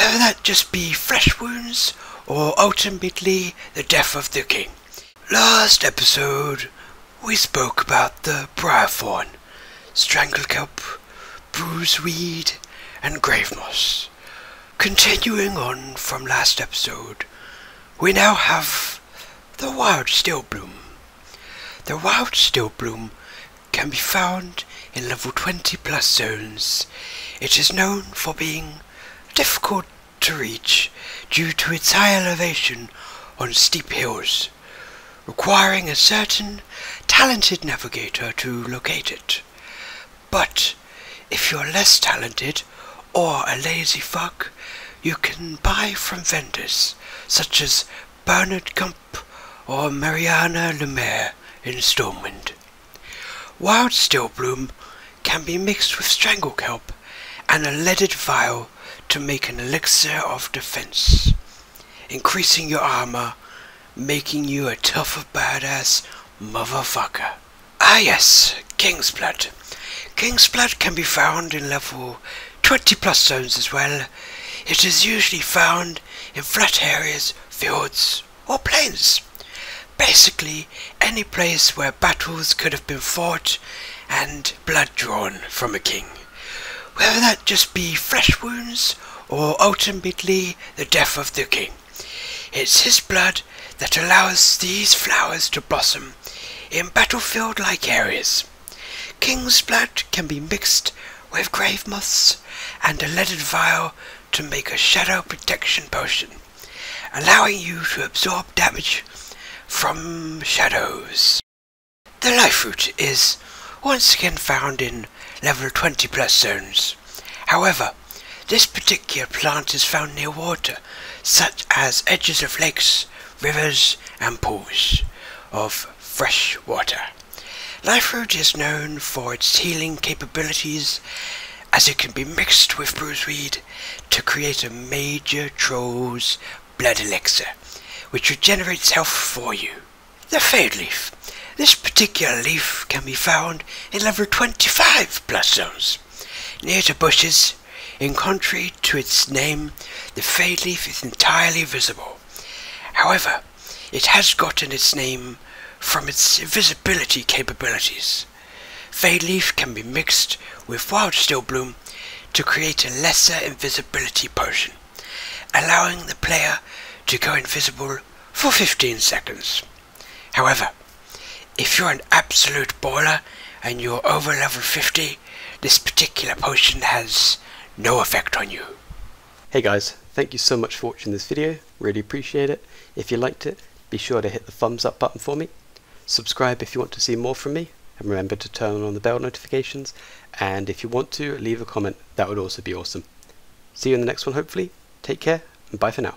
whether that just be flesh wounds or ultimately the death of the king. Last episode, we spoke about the briar thorn, briarthorn, stranglekelp, bruiseweed, and grave moss. Continuing on from last episode, we now have the wild stillbloom. The wild stillbloom can be found in level 20 plus zones. It is known for being difficult to reach due to its high elevation on steep hills, requiring a certain talented navigator to locate it. But if you're less talented or a lazy fuck, you can buy from vendors such as Bernard Gump or Mariana Lumere in Stormwind. Wild Stillbloom can be mixed with Stranglekelp and a leaded vial to make an elixir of defense, increasing your armor, making you a tougher badass motherfucker. Ah yes, King's Blood. King's Blood can be found in level 20 plus zones as well. It is usually found in flat areas, fields, or plains. Basically, any place where battles could have been fought and blood drawn from a king. Whether that just be fresh wounds or ultimately the death of the king. It's his blood that allows these flowers to blossom in battlefield-like areas. King's blood can be mixed with grave moss and a leaded vial to make a shadow protection potion, allowing you to absorb damage from shadows. The life root is once again found in level 20 plus zones. However, this particular plant is found near water, such as edges of lakes, rivers and pools of fresh water. Life root is known for its healing capabilities as it can be mixed with bruiseweed to create a major troll's blood elixir, which regenerates health for you. The Fade Leaf. This particular leaf can be found in level 25 plus zones, near to bushes. In contrary to its name, the Fade Leaf is entirely visible. However, it has gotten its name from its invisibility capabilities. Fade Leaf can be mixed with Wild Stillbloom to create a lesser invisibility potion, allowing the player to go invisible for 15 seconds. However, if you're an absolute baller and you're over level 50, this particular potion has no effect on you. Hey guys, thank you so much for watching this video, really appreciate it. If you liked it, be sure to hit the thumbs up button for me. Subscribe if you want to see more from me, and remember to turn on the bell notifications. And if you want to, leave a comment, that would also be awesome. See you in the next one hopefully. Take care, and bye for now.